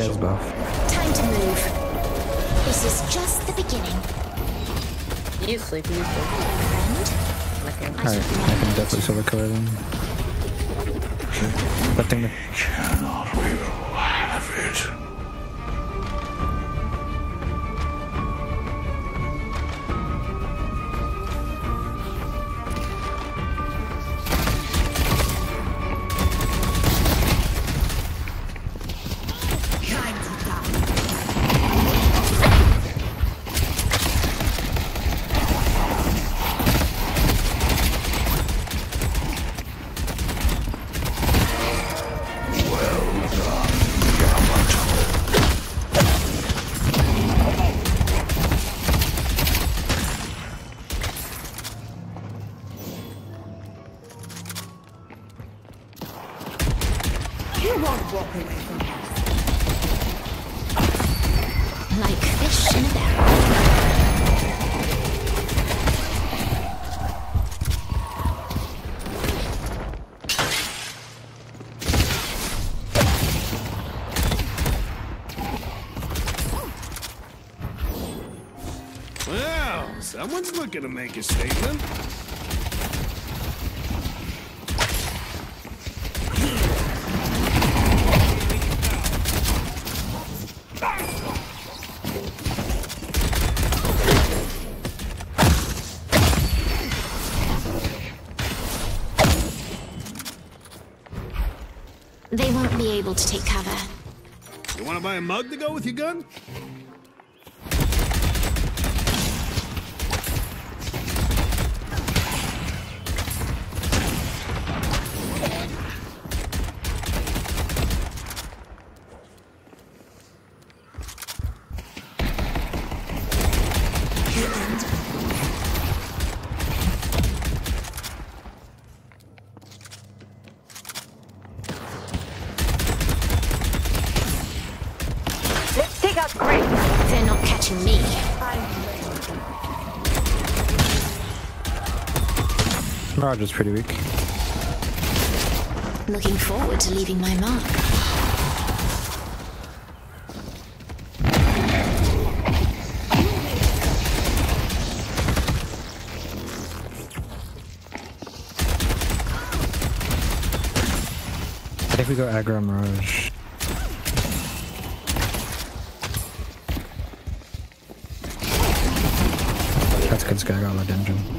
she buff. Time to move. This is just the beginning. You sleep, you sleep. Okay. Alright, I can definitely solo kill her then. That thing that Cannot we will have it? Someone's looking to make a statement. They won't be able to take cover. You want to buy a mug to go with your gun? Oh, mirage is pretty weak. Looking forward to leaving my mark. I think we go aggro Mirage. That's good, Sky got my dungeon.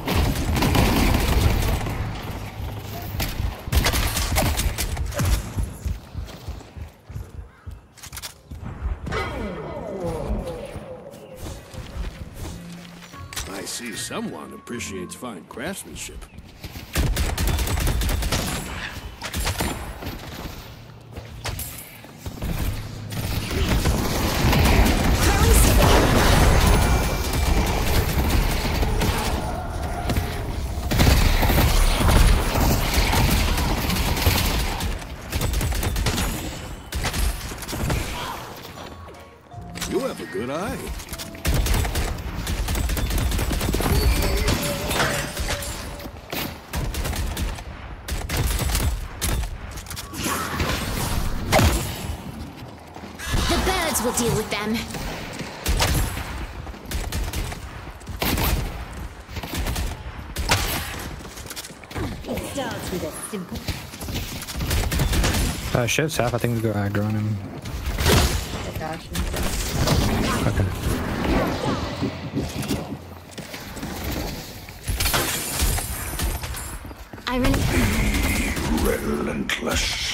I see someone appreciates fine craftsmanship. It starts with a simple. Uh, Shiv's half, I think we go aggro on him. I got you. Okay. I really. Relentless.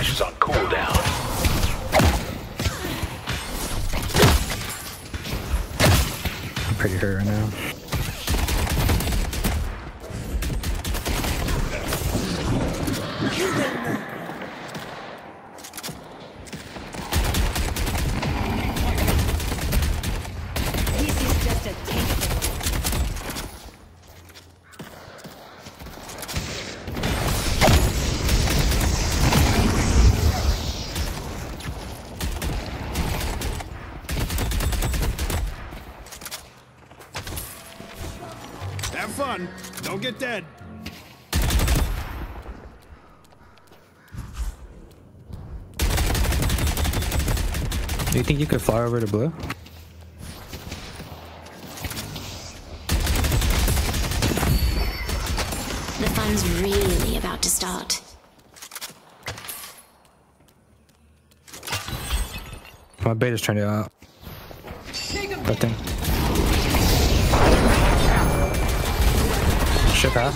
Flame dash is on cooldown. I'm pretty hurt right now. Do you think you could fly over to blue? The fun's really about to start. My beta's turned it out. That thing. Shiv half.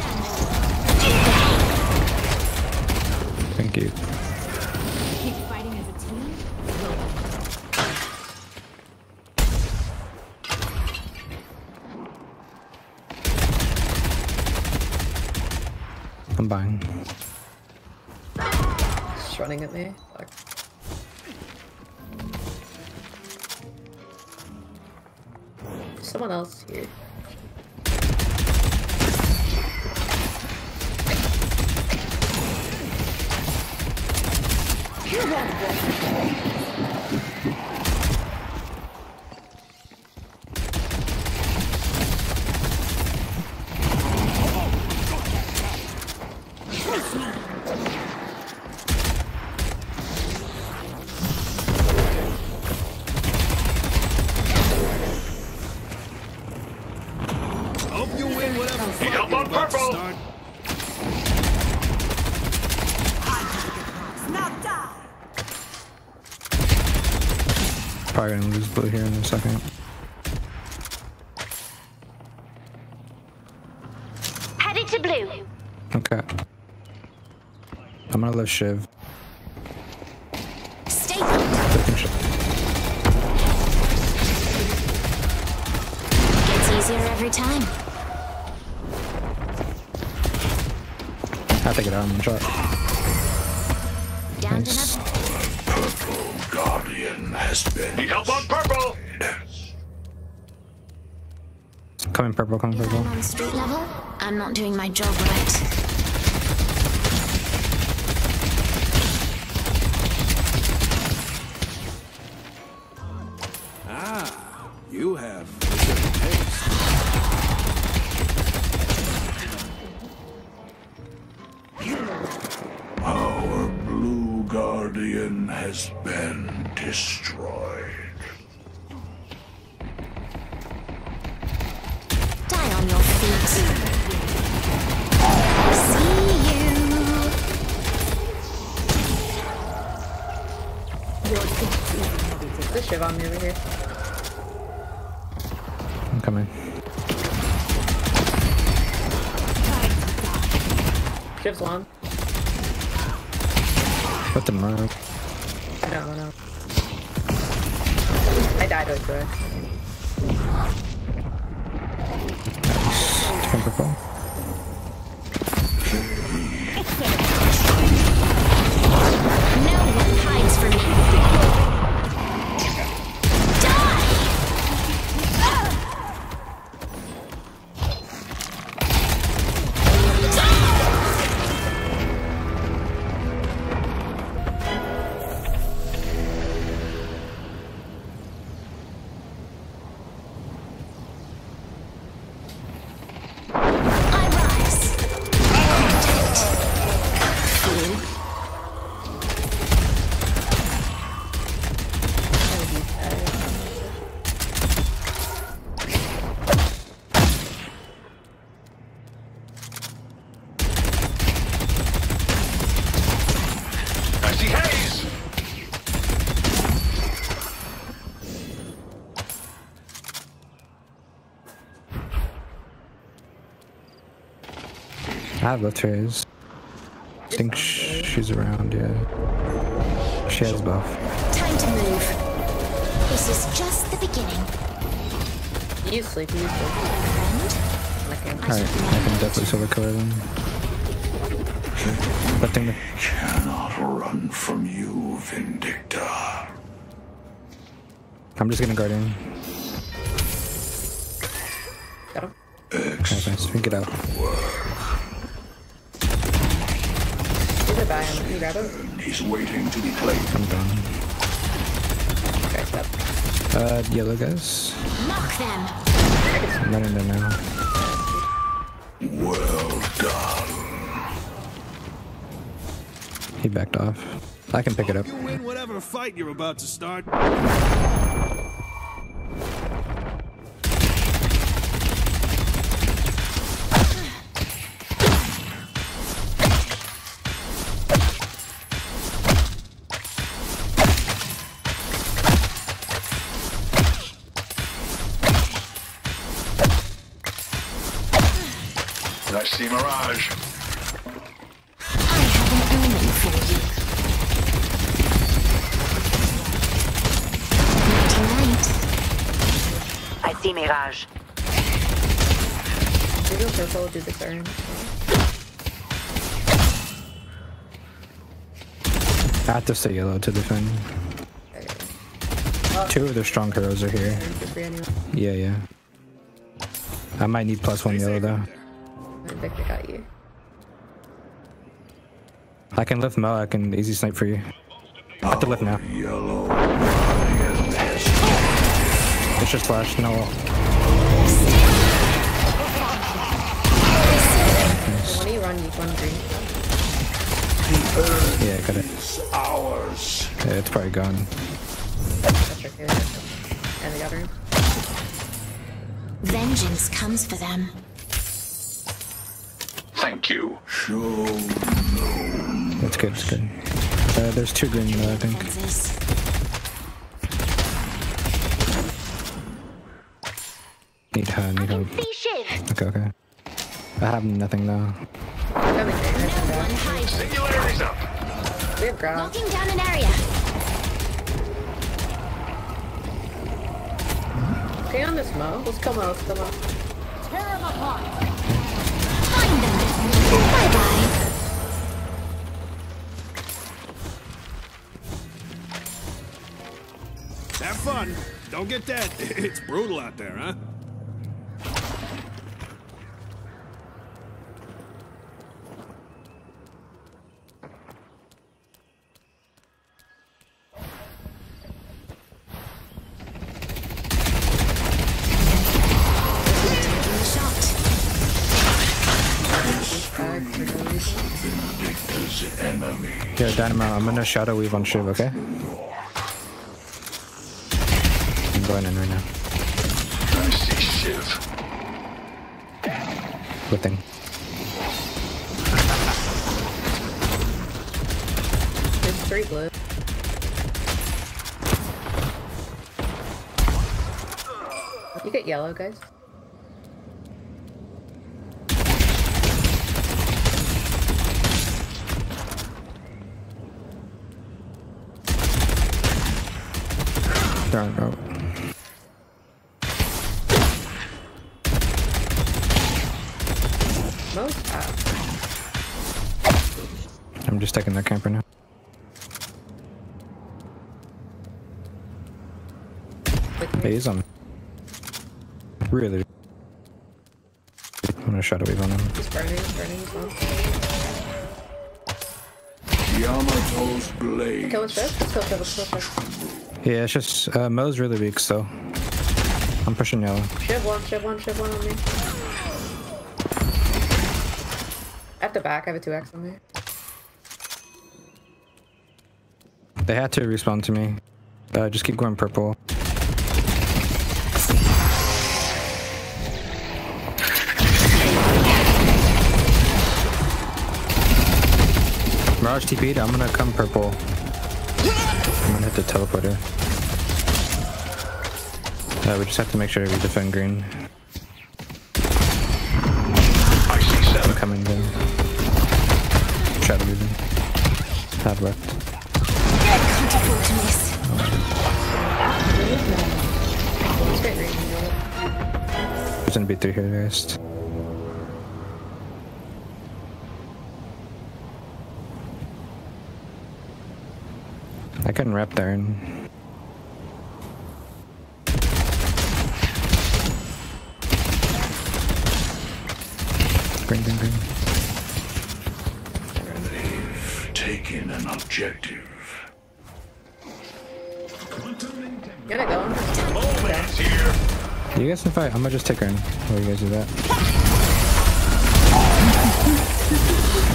Thank you. Keep fighting as a team. I'm buying. Just running at me. Fuck. Someone else here. Hope you win whatever fight Come you're on, about to purple. start. Now die! Probably gonna lose blue here in a second. Headed to blue. Okay. I'm gonna lift Shiv. Stay Gets easier every time. I have to get out in one shot. Purple, coming If I'm on street level, I'm not doing my job right. I died right I have left phase. I think sh she's around, yeah. She has buff. Time to move. This is just the beginning. You sleep, you sleep. Friend, Okay. Alright, I can definitely silver killer them. That thing that Cannot run from you, Vindicta. I'm just gonna guard in. Got him. Okay, nice. We can get out. He's a buy him. Can you grab him? He's waiting to be claimed. I'm done. Okay, stop. Uh, yellow guys. mock them. I'm running there now. Well done. He backed off. I can pick it up. You win whatever fight you're about to start. I see Mirage. I have an omen for you. Not tonight. I see Mirage. Do go purple, do the turn. I have to stay yellow to defend. Two of their strong heroes are here. Turn for free anyway. Yeah, yeah. I might need plus one yellow though. And Victor got you. I can lift Mo, I can easy snipe for you. I have to lift now. Yellow It's just flash, no ult. When run, you run green. Yeah, got it. is ours. Yeah, it's probably gone. And the other. Vengeance comes for them. Thank you. Show That's good, that's good. Uh, there's two green though, I think. Need her, need her. Okay, okay. I have nothing though. Coming there. No Come one back. hides. Singularity's up. We have ground. Locking down an area. Okay, on this Mo. Let's come out. Let's come out. Find Fun. Don't get dead. It's brutal out there, huh? Yeah, Dynamo, I'm gonna shadow weave on Shiv, okay? I'm going in right now. I see Shiv. Good thing. Blue. You get yellow, guys. On oh. Most. I'm just taking their camper now. Hey, he's on. Really. I'm gonna shadow weave on him. He's burning, he's burning, he's on. Yamato's blade. Kill us first. Let's kill Shiv, let's kill Shiv. Yeah, it's just uh, Mo's really weak, so I'm pushing yellow. Shiv one, Shiv one, Shiv one on me. At the back, I have a 2x on me. They had to respawn to me. Uh, just keep going purple. Mirage TP'd, I'm gonna come purple. I'm gonna hit the teleporter. Uh, we just have to make sure we defend green. I see I'm seven. coming in. Shadow weaving. Have left. Can't afford to miss. Know. There's gonna be three here, guys. I couldn't wrap there and green, green, green. They've taken an objective. Gonna go. Moments here. You guys can fight. I'm gonna just take her in while you guys do that.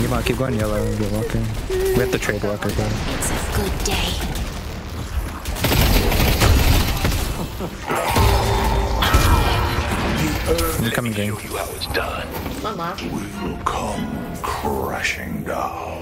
You might keep going yellow and get walker. We have to trade walker though. It's a good day. I'm coming Show game. you how it's done. One left. We will come crashing down.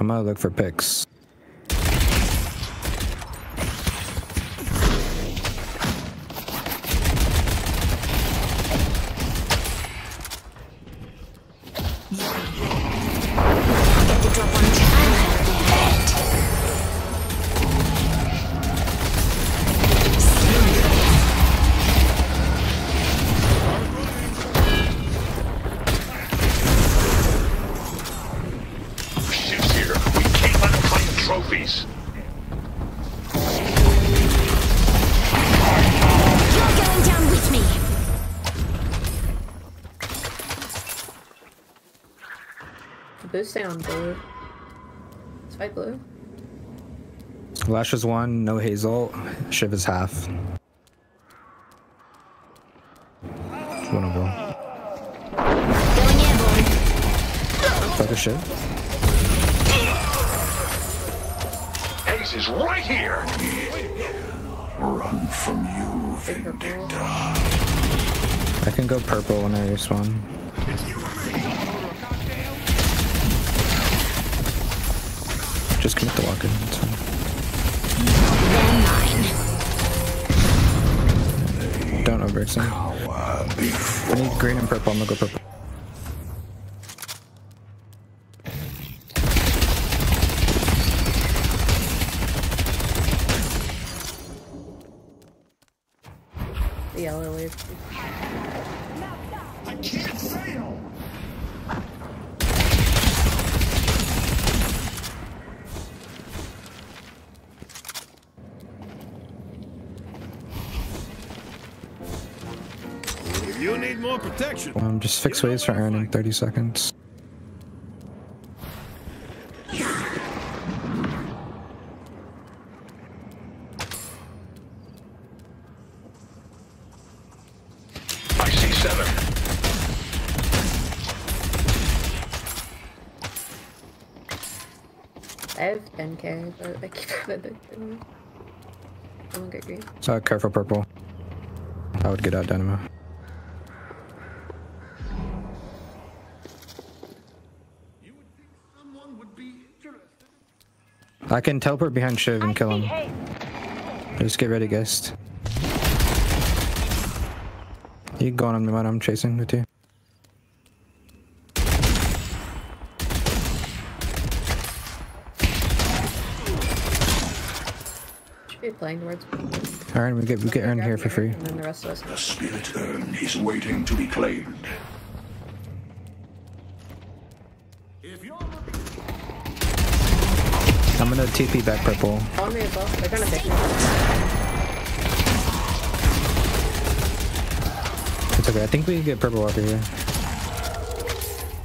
I'm gonna look for picks. Let's fight blue. Lash is one, no Hazel. Shiv is half. One of them. Going airborne. Focus Shiv. Ace is right here. Run from you, Vindicta. I can go purple when I respawn. Just commit the walker. It's fine. They're. Don't overextend. I need green and purple. I'm gonna go purple. The yellow wave. Need more protection, Um, just fix waves for urn in 30 seconds. I see seven. I have 10k, but I keep forgetting. Someone get green. So careful purple. I would get out Dynamo. I can teleport behind Shiv and kill him. Just get ready, guys. You can go on the one I'm chasing with you. Should be playing towards. urn, we get we get Aaron here for free. And then the rest of us. The spirit urn is waiting to be claimed. I'm gonna TP back purple. On me as well. They're gonna pick me. It's okay. I think we can get purple walker here.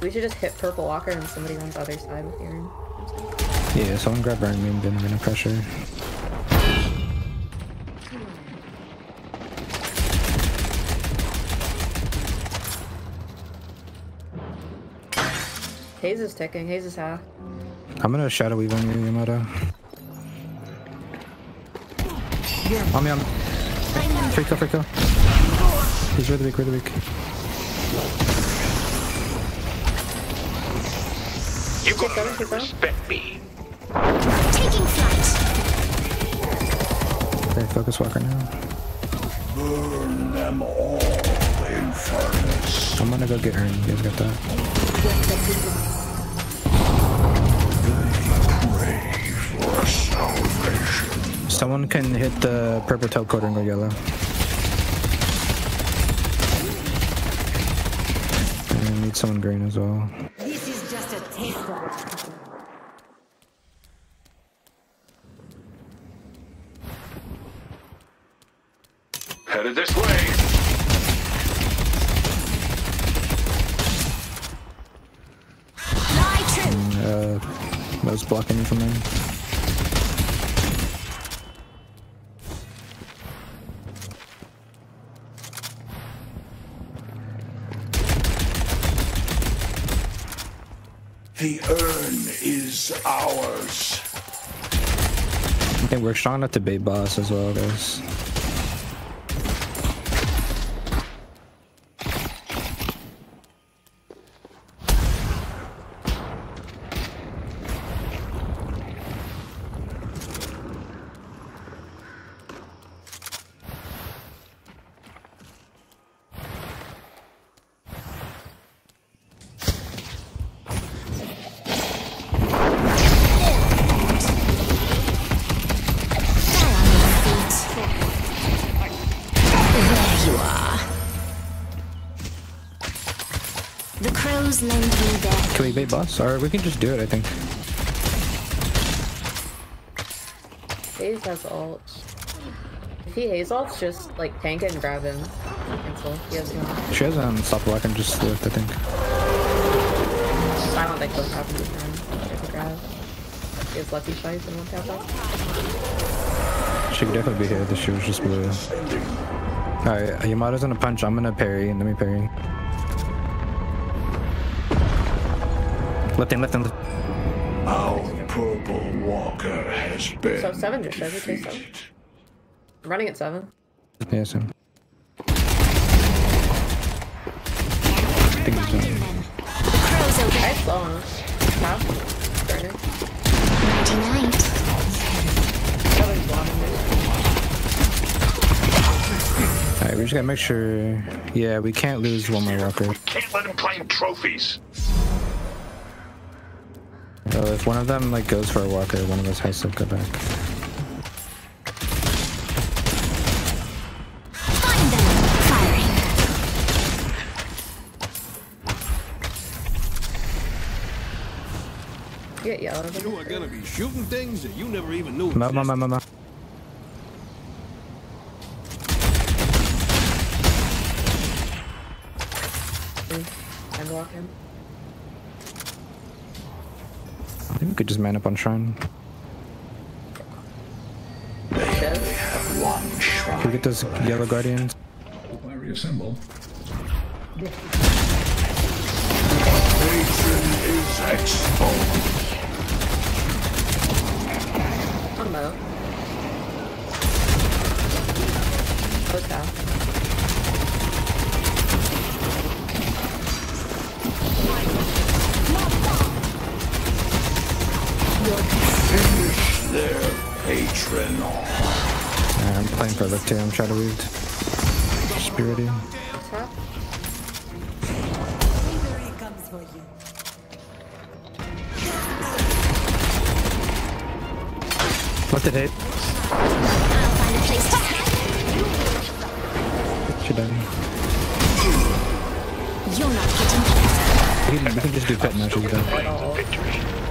We should just hit purple walker and somebody runs the other side with urn. Yeah, someone grab urn and then we're gonna pressure. Haze is ticking. Haze is half. I'm gonna shadow weave on you, Yamato. On oh, me, on me. Free kill, free kill. He's really weak, really weak. You're gonna learn to respect me. Taking flight. Okay, focus walker now. Burn them all in furnace. I'm gonna go get her. You guys got that? Someone can hit the purple teleporter and go yellow. I need someone green as well. The urn is ours. Okay, we're strong enough to bait boss as well, guys. The crows lend me their Can we bait boss? Or we can just do it, I think. Haze has ult. If he Haze ults, just like tank it and grab him. Cancel. He has no. She has um, stop block and just lift, I think. I don't think what's happened to him. There's a grab. He has lucky fights and one tap out. She could definitely be here. The she was just blue. Alright, Yamato's gonna punch. I'm gonna parry. And let me parry. Left in, left in, left. Our purple walker has been So seven just says it, okay, seven. defeated. I'm running at seven. Yeah, same. finding them. The crows obey. Slow on us. Half. Burner. Nighty night. Seven's. Alright, we just gotta make sure. Yeah, we can't lose one more walker. Can't let him claim trophies. So if one of them like goes for a walker, one of us has to go back. Find them. Firing. You get yellow. You are gonna be shooting things that you never even knew. Ma, ma, ma, ma, ma. I'm blocking. I think we could just man up on shrine. Shit. Shrine. Can we get those yellow guardians? I reassemble. Patron is their patron off. Alright, I'm playing for lift here. I'm trying to read. Spirited. Top. Bravery comes for you. Left it. I'll find a place to hide. She died. You're not getting closer. We can, we can just do pet now. She's done. At all. Victory.